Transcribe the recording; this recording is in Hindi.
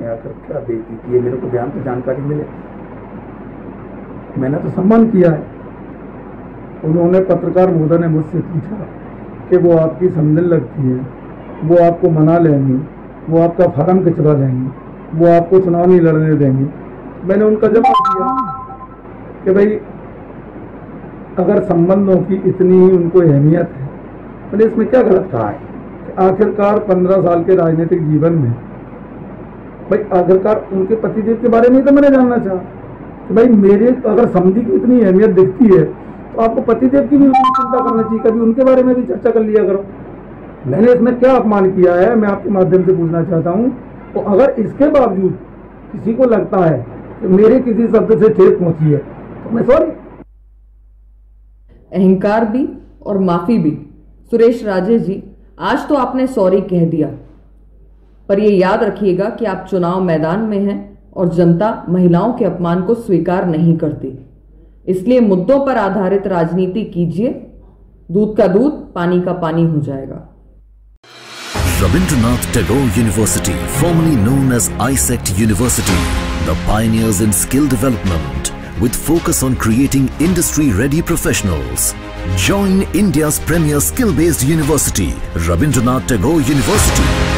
में आकर क्या बेइज्जती की है? मेरे को बयान तो जानकारी मिले। मैंने तो सम्मान किया है। उन्होंने पत्रकार महोदय ने मुझसे पूछा कि वो आपकी समझने लगती है, वो आपको मना लेंगी, वो आपका फार्म खिंचवा देंगी, वो आपको चुनाव नहीं लड़ने देंगे। मैंने उनका जवाब दिया कि भाई, अगर संबंधों की इतनी ही उनको अहमियत है, मैंने इसमें क्या गलत कहा है? आखिरकार पंद्रह साल के राजनीतिक जीवन में भाई, आखिरकार उनके पतिदेव के बारे में तो मैंने जानना चाहा कि भाई, मेरे अगर समझी की इतनी अहमियत दिखती है तो आपको पतिदेव की भी चिंता करना चाहिए, कभी उनके बारे में भी चर्चा कर लिया करो। मैंने इसमें क्या अपमान किया है, मैं आपके माध्यम से पूछना चाहता हूँ। तो अगर इसके बावजूद किसी को लगता है कि मेरे किसी शब्द से ठेस पहुँची है तो मैं सॉरी अहंकार भी और माफ़ी भी। सुरेश राजे जी, आज तो आपने सॉरी कह दिया। पर यह याद रखिएगा कि आप चुनाव मैदान में हैं और जनता महिलाओं के अपमान को स्वीकार नहीं करती इसलिए मुद्दों पर आधारित राजनीति कीजिए दूध का दूध पानी का पानी हो जाएगा Rabindranath Tagore University, formerly known as ISECT University, the pioneers in skill development with focus on creating industry-ready professionals. Join India's premier skill-based university, Rabindranath Tagore University.